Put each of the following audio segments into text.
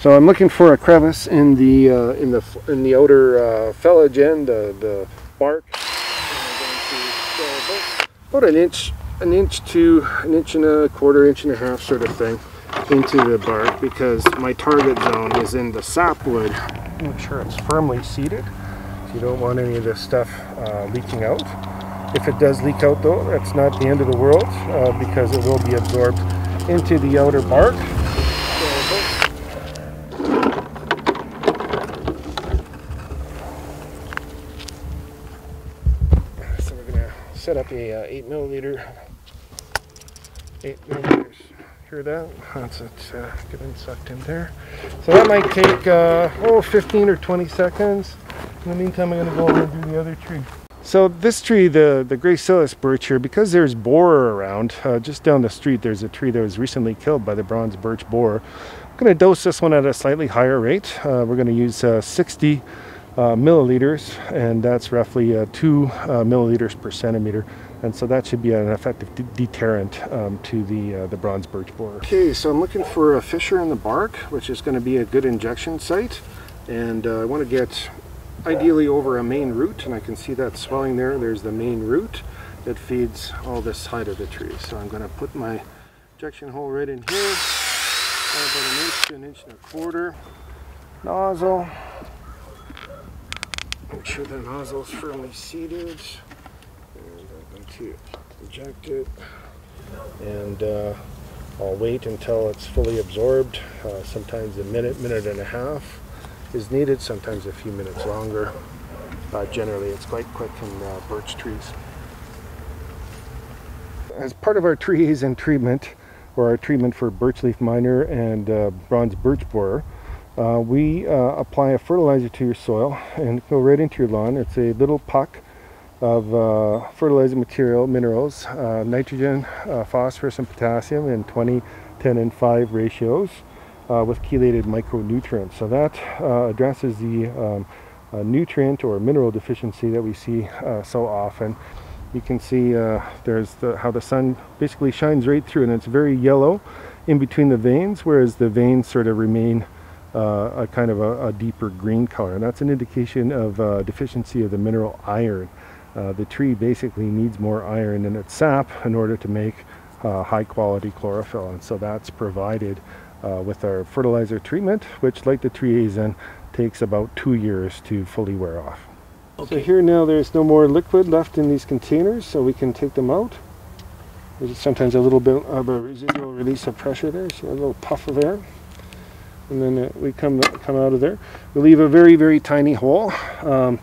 So I'm looking for a crevice in the uh, in the in the outer uh, foliage end, the the bark. About an inch, an inch to an inch and a quarter, inch and a half sort of thing into the bark because my target zone is in the sapwood. Make sure it's firmly seated. So you don't want any of this stuff uh, leaking out. If it does leak out though, that's not the end of the world uh, because it will be absorbed into the outer bark. So we're gonna set up a uh, eight milliliter, eight milliliters. Hear that? That's it. Uh, getting sucked in there. So that might take uh, oh 15 or 20 seconds. In the meantime, I'm gonna go over and do the other tree. So this tree, the the Gracilis birch here, because there's borer around, uh, just down the street, there's a tree that was recently killed by the bronze birch borer. I'm going to dose this one at a slightly higher rate. Uh, we're going to use uh, 60 uh, milliliters, and that's roughly uh, two uh, milliliters per centimeter. And so that should be an effective de deterrent um, to the the bronze birch borer. Okay, so I'm looking for a fissure in the bark, which is going to be a good injection site, and I want to get ideally over a main root and I can see that swelling there. There's the main root that feeds all this side of the tree. So I'm going to put my injection hole right in here. About an inch an inch and a quarter nozzle make sure the nozzle is firmly seated and I'm going to inject it and uh, I'll wait until it's fully absorbed uh, sometimes a minute minute and a half is needed, sometimes a few minutes longer. Uh, generally, it's quite quick in uh, birch trees. As part of our TreeAzin treatment, or our treatment for birch leaf miner and uh, bronze birch borer, uh, we uh, apply a fertilizer to your soil and go right into your lawn. It's a little puck of uh, fertilizer material, minerals, nitrogen, phosphorus, and potassium in 20, 10, and 5 ratios uh, with chelated micronutrients. So that uh, addresses the um, uh, nutrient or mineral deficiency that we see uh, so often. You can see uh, there's the, how the sun basically shines right through and it's very yellow in between the veins, whereas the veins sort of remain uh, a kind of a, a, deeper green color. And that's an indication of deficiency of the mineral iron. the tree basically needs more iron in its sap in order to make high quality chlorophyll. And so that's provided uh, with our fertilizer treatment, which like the TreeAzin takes about two years to fully wear off. Okay. So here now there's no more liquid left in these containers, so we can take them out. There's sometimes a little bit of a residual release of pressure there, so a little puff of air. And then uh, we come come out of there. We leave a very, very tiny hole. Um,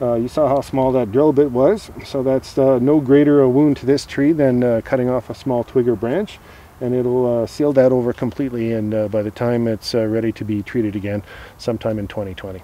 uh, you saw how small that drill bit was, so that's uh, no greater a wound to this tree than uh, cutting off a small twig or branch and it'll uh, seal that over completely and uh, by the time it's ready to be treated again sometime in 2020.